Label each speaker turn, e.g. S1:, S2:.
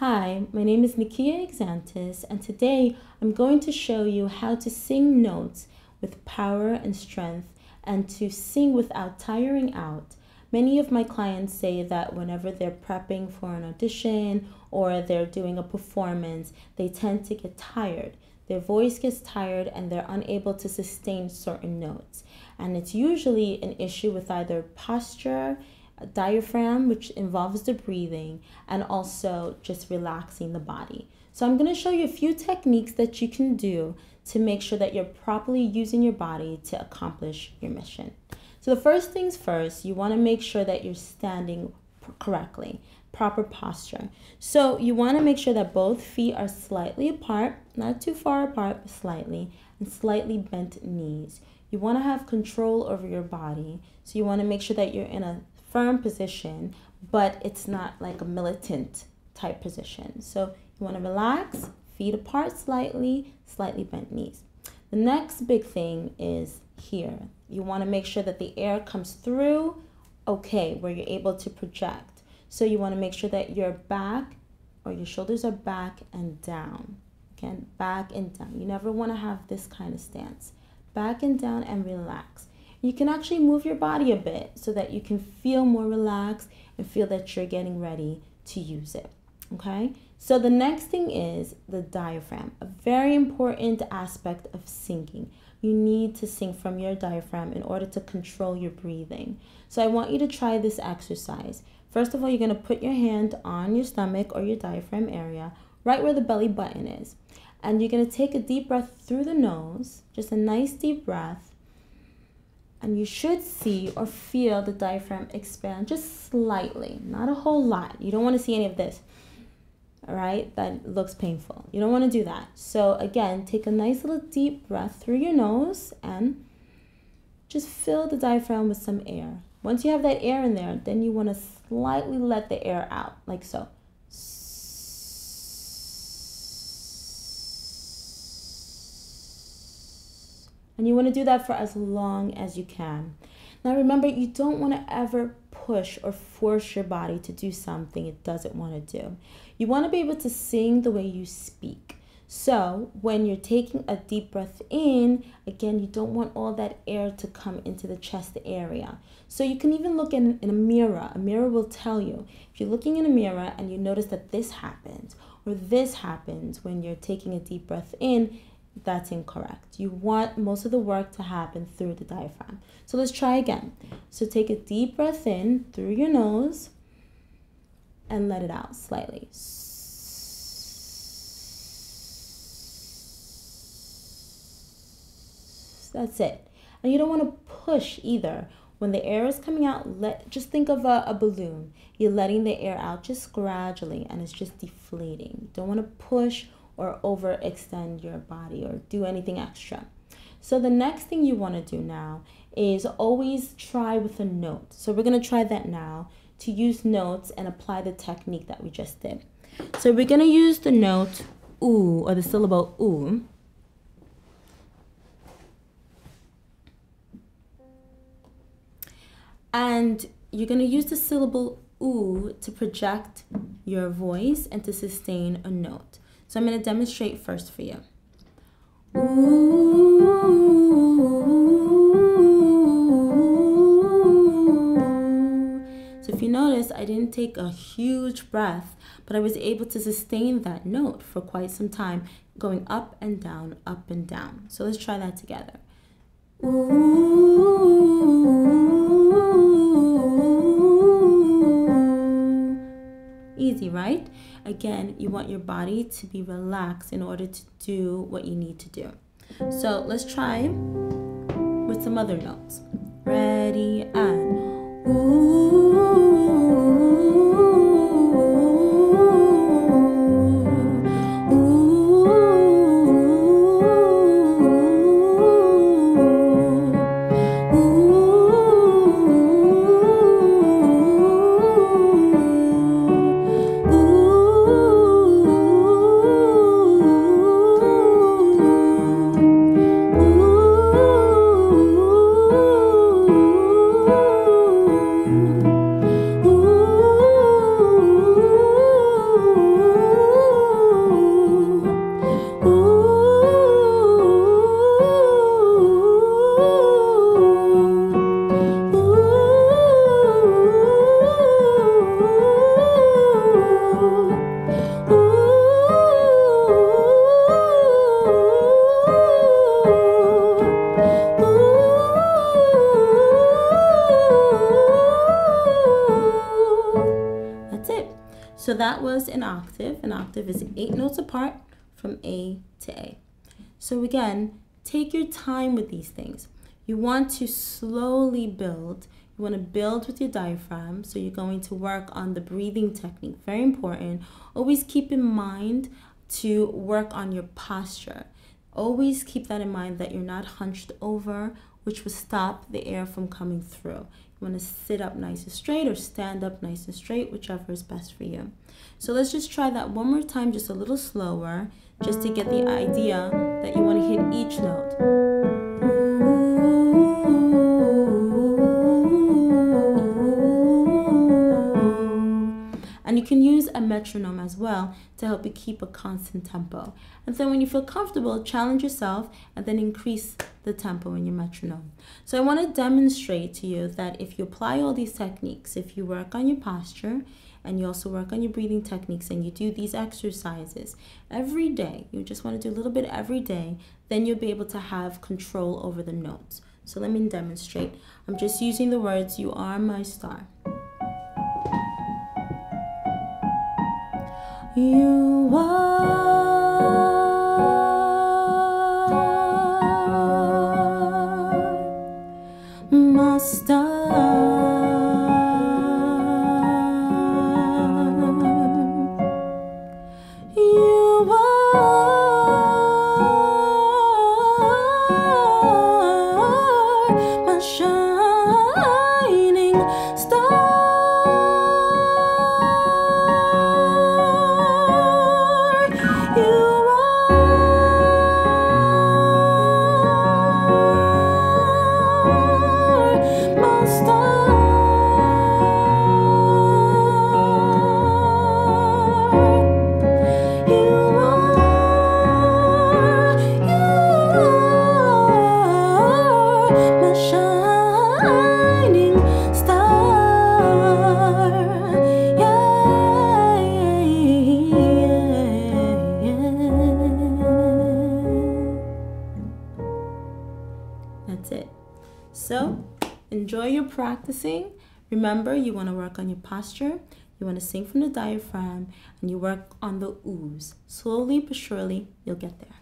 S1: Hi, my name is Nikiya Exantus, and today I'm going to show you how to sing notes with power and strength and to sing without tiring out. Many of my clients say that whenever they're prepping for an audition or they're doing a performance, they tend to get tired. Their voice gets tired and they're unable to sustain certain notes. And it's usually an issue with either posture diaphragm, which involves the breathing, and also just relaxing the body. So I'm going to show you a few techniques that you can do to make sure that you're properly using your body to accomplish your mission. So the first things first, you want to make sure that you're standing correctly, proper posture. So you want to make sure that both feet are slightly apart, not too far apart, but slightly, and slightly bent knees. You want to have control over your body. So you want to make sure that you're in a firm position, but it's not like a militant type position. So you want to relax, feet apart slightly, slightly bent knees. The next big thing is here. You want to make sure that the air comes through okay, where you're able to project. So you want to make sure that your back or your shoulders are back and down. Again, back and down. You never want to have this kind of stance. Back and down and relax you can actually move your body a bit so that you can feel more relaxed and feel that you're getting ready to use it. Okay, so the next thing is the diaphragm, a very important aspect of singing. You need to sing from your diaphragm in order to control your breathing. So I want you to try this exercise. First of all, you're going to put your hand on your stomach or your diaphragm area, right where the belly button is. And you're going to take a deep breath through the nose, just a nice deep breath and you should see or feel the diaphragm expand just slightly, not a whole lot. You don't want to see any of this. All right, that looks painful. You don't want to do that. So, again, take a nice little deep breath through your nose and just fill the diaphragm with some air. Once you have that air in there, then you want to slightly let the air out, like so. And you want to do that for as long as you can. Now remember, you don't want to ever push or force your body to do something it doesn't want to do. You want to be able to sing the way you speak. So when you're taking a deep breath in, again, you don't want all that air to come into the chest area. So you can even look in, in a mirror. A mirror will tell you. If you're looking in a mirror and you notice that this happens or this happens when you're taking a deep breath in, that's incorrect. You want most of the work to happen through the diaphragm. So let's try again. So take a deep breath in through your nose and let it out slightly. That's it. And you don't want to push either. When the air is coming out, let just think of a, a balloon. You're letting the air out just gradually and it's just deflating. Don't want to push or overextend your body or do anything extra. So the next thing you want to do now is always try with a note. So we're going to try that now to use notes and apply the technique that we just did. So we're going to use the note oo or the syllable oo. And you're going to use the syllable oo to project your voice and to sustain a note. So I'm going to demonstrate first for you. So if you notice, I didn't take a huge breath, but I was able to sustain that note for quite some time, going up and down, up and down. So let's try that together. Easy, right? Again, you want your body to be relaxed in order to do what you need to do. So let's try with some other notes. Ready and ooh. So that was an octave. An octave is eight notes apart from A to A. So again, take your time with these things. You want to slowly build. You want to build with your diaphragm. So you're going to work on the breathing technique. Very important. Always keep in mind to work on your posture. Always keep that in mind that you're not hunched over, which will stop the air from coming through. You want to sit up nice and straight or stand up nice and straight, whichever is best for you. So let's just try that one more time, just a little slower, just to get the idea that you want to hit each note. Metronome as well to help you keep a constant tempo. And so when you feel comfortable, challenge yourself and then increase the tempo in your metronome. So I want to demonstrate to you that if you apply all these techniques, if you work on your posture, and you also work on your breathing techniques and you do these exercises every day, you just want to do a little bit every day, then you'll be able to have control over the notes. So let me demonstrate. I'm just using the words, you are my star. You are my star. Enjoy your practicing. Remember, you want to work on your posture. You want to sing from the diaphragm and you work on the oohs. Slowly but surely, you'll get there.